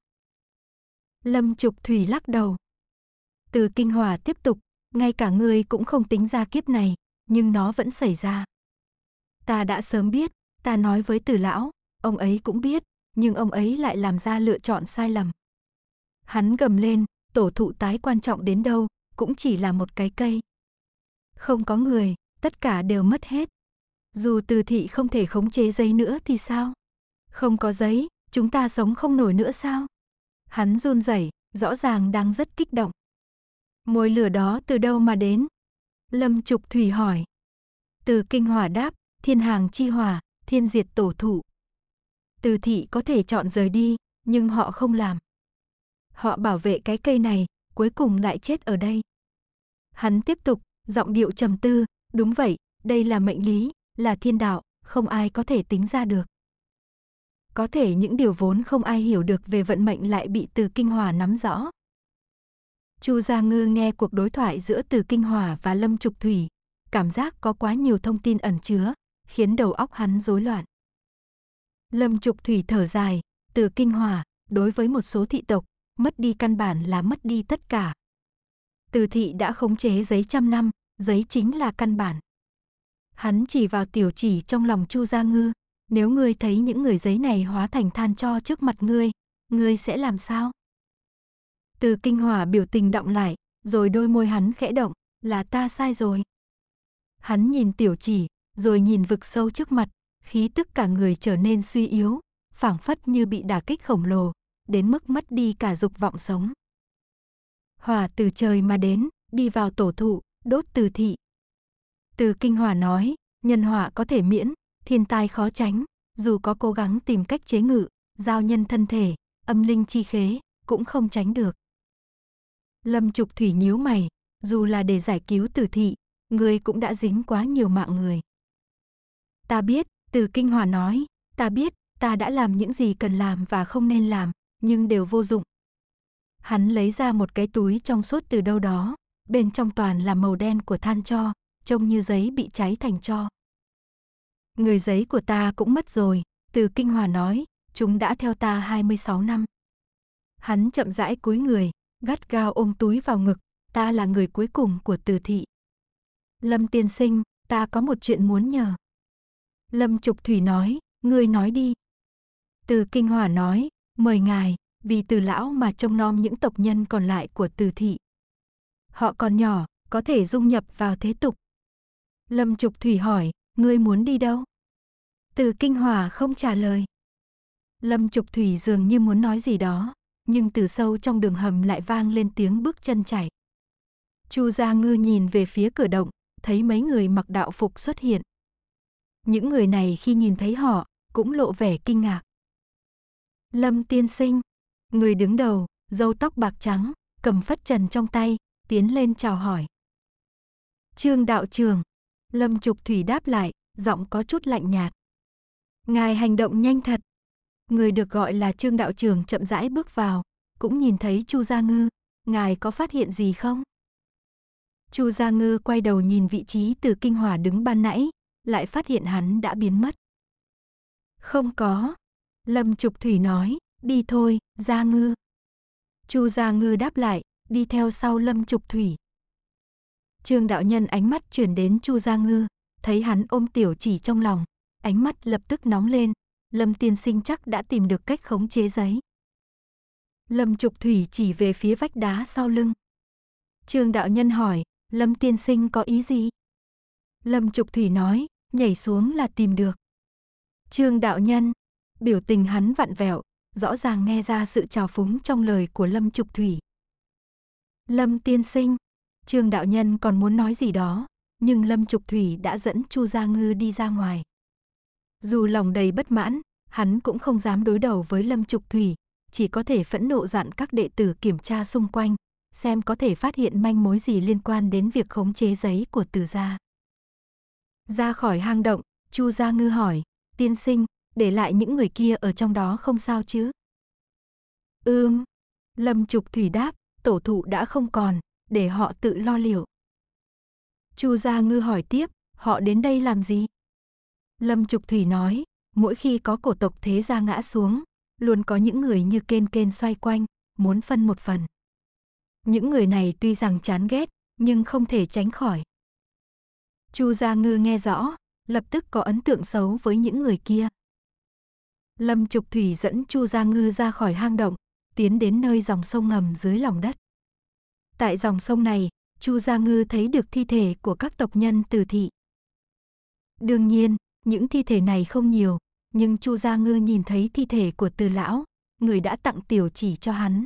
Speaker 1: Lâm Trục Thủy lắc đầu. Từ kinh hòa tiếp tục, ngay cả ngươi cũng không tính ra kiếp này, nhưng nó vẫn xảy ra. Ta đã sớm biết, ta nói với từ lão, ông ấy cũng biết, nhưng ông ấy lại làm ra lựa chọn sai lầm. Hắn gầm lên, tổ thụ tái quan trọng đến đâu, cũng chỉ là một cái cây. Không có người, tất cả đều mất hết. Dù từ thị không thể khống chế giấy nữa thì sao? Không có giấy, chúng ta sống không nổi nữa sao? Hắn run rẩy, rõ ràng đang rất kích động. Môi lửa đó từ đâu mà đến? Lâm Trục Thủy hỏi. Từ kinh hỏa đáp, thiên hàng chi hỏa, thiên diệt tổ thụ. Từ thị có thể chọn rời đi, nhưng họ không làm. Họ bảo vệ cái cây này, cuối cùng lại chết ở đây. Hắn tiếp tục, giọng điệu trầm tư, đúng vậy, đây là mệnh lý, là thiên đạo, không ai có thể tính ra được. Có thể những điều vốn không ai hiểu được về vận mệnh lại bị từ kinh hòa nắm rõ. Chu Gia Ngư nghe cuộc đối thoại giữa Từ Kinh Hòa và Lâm Trục Thủy, cảm giác có quá nhiều thông tin ẩn chứa, khiến đầu óc hắn rối loạn. Lâm Trục Thủy thở dài, Từ Kinh Hòa, đối với một số thị tộc, mất đi căn bản là mất đi tất cả. Từ thị đã khống chế giấy trăm năm, giấy chính là căn bản. Hắn chỉ vào tiểu chỉ trong lòng Chu Gia Ngư, nếu ngươi thấy những người giấy này hóa thành than cho trước mặt ngươi, ngươi sẽ làm sao? Từ kinh hỏa biểu tình động lại, rồi đôi môi hắn khẽ động, là ta sai rồi. Hắn nhìn tiểu chỉ, rồi nhìn vực sâu trước mặt, khí tức cả người trở nên suy yếu, phảng phất như bị đả kích khổng lồ, đến mức mất đi cả dục vọng sống. Hỏa từ trời mà đến, đi vào tổ thụ, đốt từ thị. Từ kinh hỏa nói, nhân hỏa có thể miễn, thiên tai khó tránh, dù có cố gắng tìm cách chế ngự, giao nhân thân thể, âm linh chi khế, cũng không tránh được. Lâm Trục Thủy nhíu mày, dù là để giải cứu tử thị, người cũng đã dính quá nhiều mạng người. Ta biết, từ kinh hòa nói, ta biết, ta đã làm những gì cần làm và không nên làm, nhưng đều vô dụng. Hắn lấy ra một cái túi trong suốt từ đâu đó, bên trong toàn là màu đen của than cho, trông như giấy bị cháy thành cho. Người giấy của ta cũng mất rồi, từ kinh hòa nói, chúng đã theo ta 26 năm. Hắn chậm rãi cúi người, gắt gao ôm túi vào ngực, ta là người cuối cùng của từ thị. Lâm tiên sinh, ta có một chuyện muốn nhờ. Lâm Trục Thủy nói, ngươi nói đi. Từ Kinh Hòa nói, mời ngài, vì từ lão mà trông nom những tộc nhân còn lại của từ thị. Họ còn nhỏ, có thể dung nhập vào thế tục. Lâm Trục Thủy hỏi, ngươi muốn đi đâu? Từ Kinh Hòa không trả lời. Lâm Trục Thủy dường như muốn nói gì đó, nhưng từ sâu trong đường hầm lại vang lên tiếng bước chân chảy. Chu Gia Ngư nhìn về phía cửa động, thấy mấy người mặc đạo phục xuất hiện. Những người này khi nhìn thấy họ, cũng lộ vẻ kinh ngạc. Lâm tiên sinh, người đứng đầu, râu tóc bạc trắng, cầm phất trần trong tay, tiến lên chào hỏi. Trương đạo trường, Lâm Trục Thủy đáp lại, giọng có chút lạnh nhạt. Ngài hành động nhanh thật. Người được gọi là Trương đạo trưởng chậm rãi bước vào, cũng nhìn thấy Chu Gia Ngư, ngài có phát hiện gì không? Chu Gia Ngư quay đầu nhìn vị trí từ kinh hỏa đứng ban nãy, lại phát hiện hắn đã biến mất. Không có. Lâm Trục Thủy nói, đi thôi, Gia Ngư. Chu Gia Ngư đáp lại, đi theo sau Lâm Trục Thủy. Trương đạo nhân ánh mắt chuyển đến Chu Gia Ngư, thấy hắn ôm tiểu chỉ trong lòng, ánh mắt lập tức nóng lên, Lâm tiên sinh chắc đã tìm được cách khống chế giấy. Lâm Trục Thủy chỉ về phía vách đá sau lưng. Trương đạo nhân hỏi, Lâm tiên sinh có ý gì? Lâm Trục Thủy nói, nhảy xuống là tìm được. Trương đạo nhân, biểu tình hắn vặn vẹo, rõ ràng nghe ra sự trào phúng trong lời của Lâm Trục Thủy. Lâm tiên sinh, Trương đạo nhân còn muốn nói gì đó, nhưng Lâm Trục Thủy đã dẫn Chu Gia Ngư đi ra ngoài. Dù lòng đầy bất mãn, hắn cũng không dám đối đầu với Lâm Trục Thủy, chỉ có thể phẫn nộ dặn các đệ tử kiểm tra xung quanh, xem có thể phát hiện manh mối gì liên quan đến việc khống chế giấy của Từ gia. Ra khỏi hang động, Chu Gia Ngư hỏi, "Tiên sinh, để lại những người kia ở trong đó không sao chứ? Ưm, Lâm Trục Thủy đáp, tổ thụ đã không còn, để họ tự lo liệu. Chu Gia Ngư hỏi tiếp, họ đến đây làm gì? Lâm Trục Thủy nói, mỗi khi có cổ tộc thế gia ngã xuống, luôn có những người như kên kên xoay quanh, muốn phân một phần. Những người này tuy rằng chán ghét, nhưng không thể tránh khỏi. Chu Gia Ngư nghe rõ, lập tức có ấn tượng xấu với những người kia. Lâm Trục Thủy dẫn Chu Gia Ngư ra khỏi hang động, tiến đến nơi dòng sông ngầm dưới lòng đất. Tại dòng sông này, Chu Gia Ngư thấy được thi thể của các tộc nhân từ thị. Đương nhiên, những thi thể này không nhiều, nhưng Chu Gia Ngư nhìn thấy thi thể của Từ lão, người đã tặng tiểu chỉ cho hắn.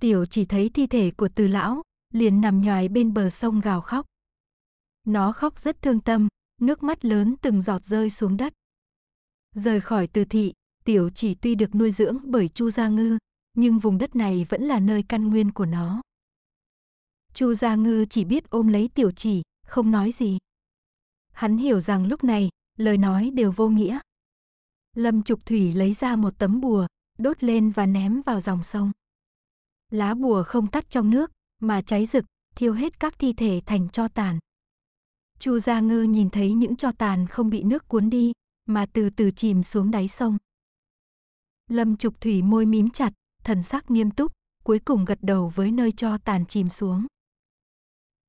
Speaker 1: Tiểu chỉ thấy thi thể của Từ lão, liền nằm nhòi bên bờ sông gào khóc. Nó khóc rất thương tâm, nước mắt lớn từng giọt rơi xuống đất. Rời khỏi Từ thị, tiểu chỉ tuy được nuôi dưỡng bởi Chu Gia Ngư, nhưng vùng đất này vẫn là nơi căn nguyên của nó. Chu Gia Ngư chỉ biết ôm lấy tiểu chỉ, không nói gì. Hắn hiểu rằng lúc này, lời nói đều vô nghĩa. Lâm Trục Thủy lấy ra một tấm bùa, đốt lên và ném vào dòng sông. Lá bùa không tắt trong nước, mà cháy rực, thiêu hết các thi thể thành cho tàn. Chu Gia Ngư nhìn thấy những cho tàn không bị nước cuốn đi, mà từ từ chìm xuống đáy sông. Lâm Trục Thủy môi mím chặt, thần sắc nghiêm túc, cuối cùng gật đầu với nơi cho tàn chìm xuống.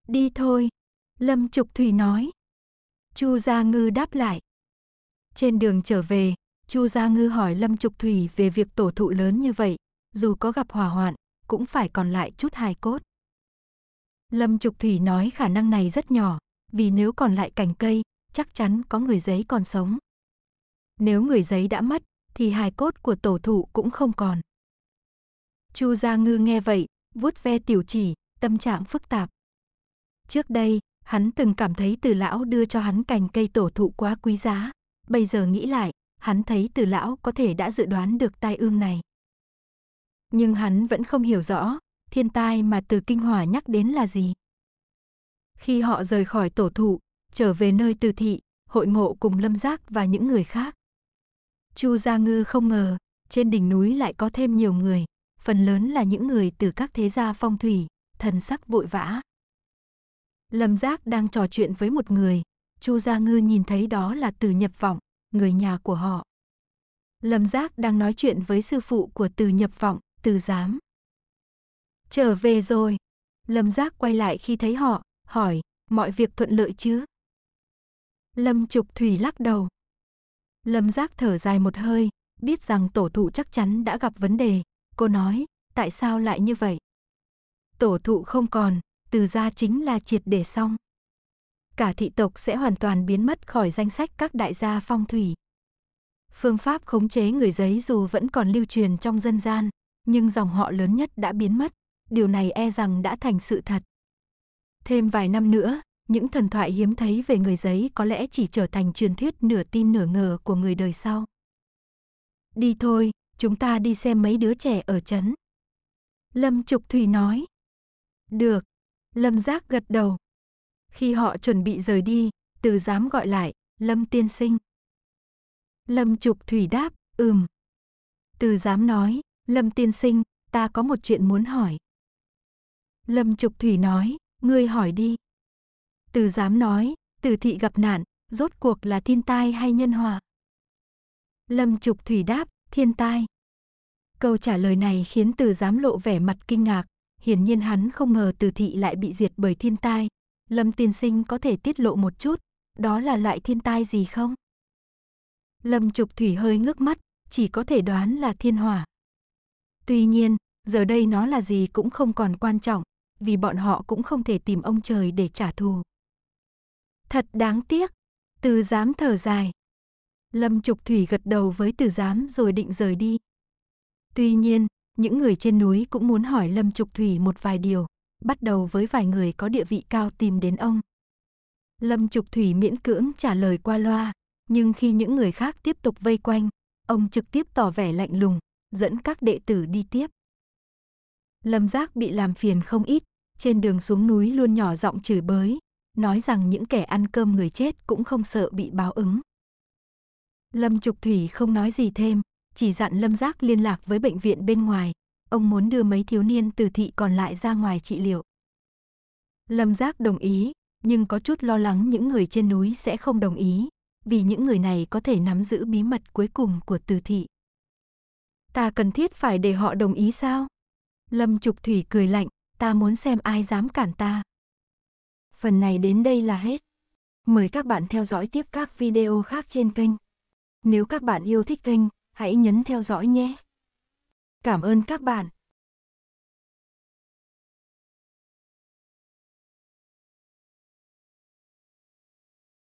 Speaker 1: Đi thôi, Lâm Trục Thủy nói. Chu Gia Ngư đáp lại. Trên đường trở về, Chu Gia Ngư hỏi Lâm Trục Thủy về việc tổ thụ lớn như vậy, dù có gặp hỏa hoạn, cũng phải còn lại chút hài cốt. Lâm Trục Thủy nói khả năng này rất nhỏ, vì nếu còn lại cành cây, chắc chắn có người giấy còn sống. Nếu người giấy đã mất, thì hài cốt của tổ thụ cũng không còn. Chu Gia Ngư nghe vậy, vuốt ve tiểu chỉ, tâm trạng phức tạp. Trước đây, hắn từng cảm thấy từ lão đưa cho hắn cành cây tổ thụ quá quý giá. Bây giờ nghĩ lại, hắn thấy từ lão có thể đã dự đoán được tai ương này. Nhưng hắn vẫn không hiểu rõ, thiên tai mà từ kinh hòa nhắc đến là gì. Khi họ rời khỏi tổ thụ, trở về nơi từ thị, hội ngộ cùng lâm giác và những người khác. Chu Gia Ngư không ngờ, trên đỉnh núi lại có thêm nhiều người, phần lớn là những người từ các thế gia phong thủy, thần sắc vội vã. Lâm Giác đang trò chuyện với một người, Chu Gia Ngư nhìn thấy đó là Từ Nhập Vọng, người nhà của họ. Lâm Giác đang nói chuyện với sư phụ của Từ Nhập Vọng, Từ Giám. Trở về rồi. Lâm Giác quay lại khi thấy họ, hỏi, mọi việc thuận lợi chứ? Lâm Trục Thủy lắc đầu. Lâm Giác thở dài một hơi, biết rằng tổ thụ chắc chắn đã gặp vấn đề. Cô nói, tại sao lại như vậy? Tổ thụ không còn, từ gia chính là triệt để xong. Cả thị tộc sẽ hoàn toàn biến mất khỏi danh sách các đại gia phong thủy. Phương pháp khống chế người giấy dù vẫn còn lưu truyền trong dân gian, nhưng dòng họ lớn nhất đã biến mất, điều này e rằng đã thành sự thật. Thêm vài năm nữa, những thần thoại hiếm thấy về người giấy có lẽ chỉ trở thành truyền thuyết nửa tin nửa ngờ của người đời sau. Đi thôi, chúng ta đi xem mấy đứa trẻ ở trấn. Lâm Trục Thủy nói. Được, Lâm Giác gật đầu. Khi họ chuẩn bị rời đi, từ dám gọi lại, Lâm tiên sinh. Lâm Trục Thủy đáp, ừm. Từ dám nói, Lâm tiên sinh, ta có một chuyện muốn hỏi. Lâm Trục Thủy nói, ngươi hỏi đi. Từ dám nói, từ thị gặp nạn, rốt cuộc là thiên tai hay nhân hòa? Lâm Trục Thủy đáp, thiên tai. Câu trả lời này khiến từ dám lộ vẻ mặt kinh ngạc, hiển nhiên hắn không ngờ từ thị lại bị diệt bởi thiên tai. Lâm tiên sinh có thể tiết lộ một chút, đó là loại thiên tai gì không? Lâm Trục Thủy hơi ngước mắt, chỉ có thể đoán là thiên hỏa. Tuy nhiên, giờ đây nó là gì cũng không còn quan trọng, vì bọn họ cũng không thể tìm ông trời để trả thù. Thật đáng tiếc, từ Dám thở dài. Lâm Trục Thủy gật đầu với từ Dám rồi định rời đi. Tuy nhiên, những người trên núi cũng muốn hỏi Lâm Trục Thủy một vài điều, bắt đầu với vài người có địa vị cao tìm đến ông. Lâm Trục Thủy miễn cưỡng trả lời qua loa, nhưng khi những người khác tiếp tục vây quanh, ông trực tiếp tỏ vẻ lạnh lùng, dẫn các đệ tử đi tiếp. Lâm Giác bị làm phiền không ít, trên đường xuống núi luôn nhỏ giọng chửi bới, nói rằng những kẻ ăn cơm người chết cũng không sợ bị báo ứng. Lâm Trục Thủy không nói gì thêm, chỉ dặn Lâm Giác liên lạc với bệnh viện bên ngoài, ông muốn đưa mấy thiếu niên từ thị còn lại ra ngoài trị liệu. Lâm Giác đồng ý, nhưng có chút lo lắng những người trên núi sẽ không đồng ý, vì những người này có thể nắm giữ bí mật cuối cùng của từ thị. Ta cần thiết phải để họ đồng ý sao? Lâm Trục Thủy cười lạnh, ta muốn xem ai dám cản ta. Phần này đến đây là hết. Mời các bạn theo dõi tiếp các video khác trên kênh. Nếu các bạn yêu thích kênh, hãy nhấn theo dõi nhé. Cảm ơn các bạn.